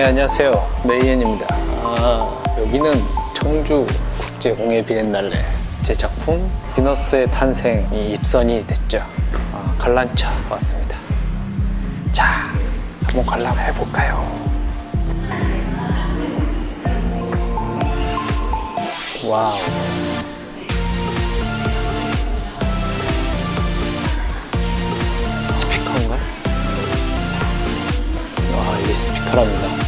네 안녕하세요. 메이엔입니다. 아, 여기는 청주 국제공예 비엔날레 제 작품 비너스의 탄생이 입선이 됐죠. 아, 관람차 왔습니다. 자 한번 관람해 볼까요? Wow. 스피커인가? 와 이게 스피커랍니다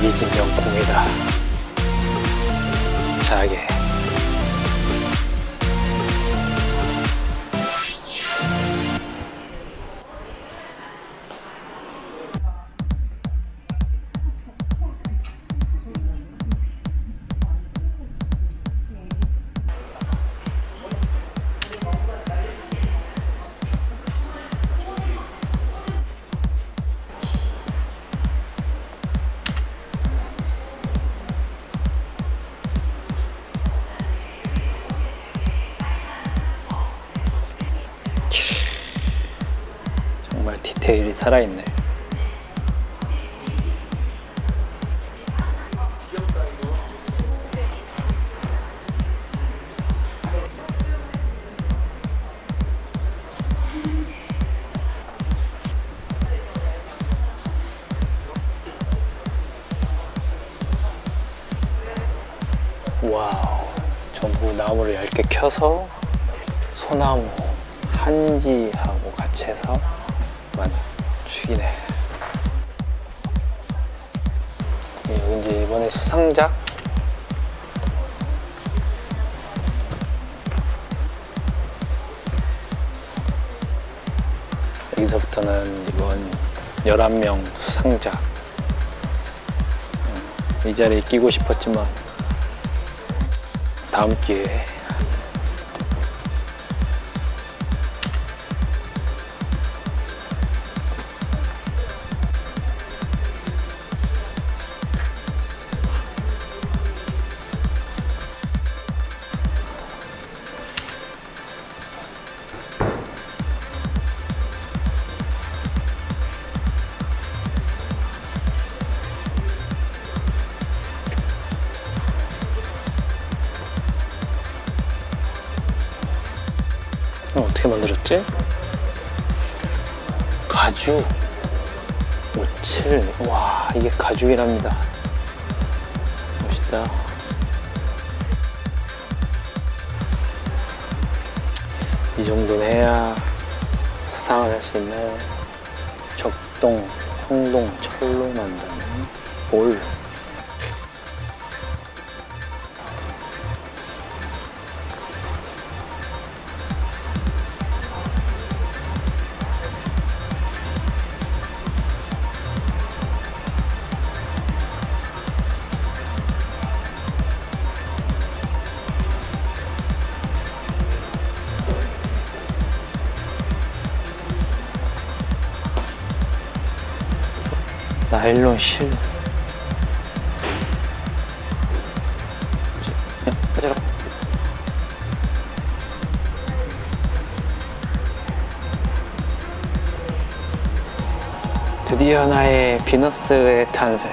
이게 진정 공이다 자게 디테일이 살아있네. 와우 전부 나무를 얇게 켜서 소나무 한지하고 같이 해서 맞추기네. 여기 이제 이번에 수상작. 여기서부터는 이번 11명 수상작. 음, 이 자리에 끼고 싶었지만 다음 기회에 이거 어떻게 만들었지? 가죽 57. 와 이게 가죽이랍니다. 멋있다. 이 정도는 해야 수상을 할 수 있는 적동, 홍동, 철로 만드는 볼. 아, 일론 실. 드디어 나의 비너스의 탄생.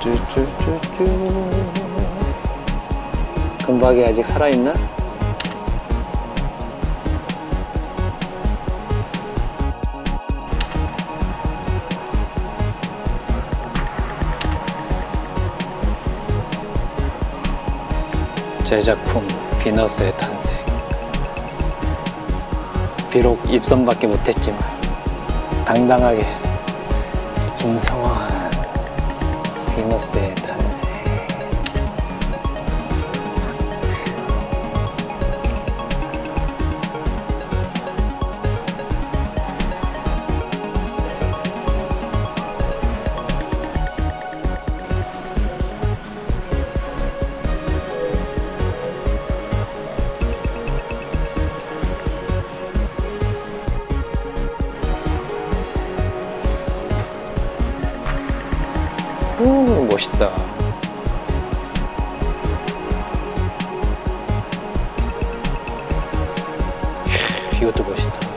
쭈쭈쭈쭈쭈. 금박이 아직 살아있나? 제 작품 비너스의 탄생. 비록 입선밖에 못했지만 당당하게 김성환 비너스의 탄생 크, 이것도 멋있다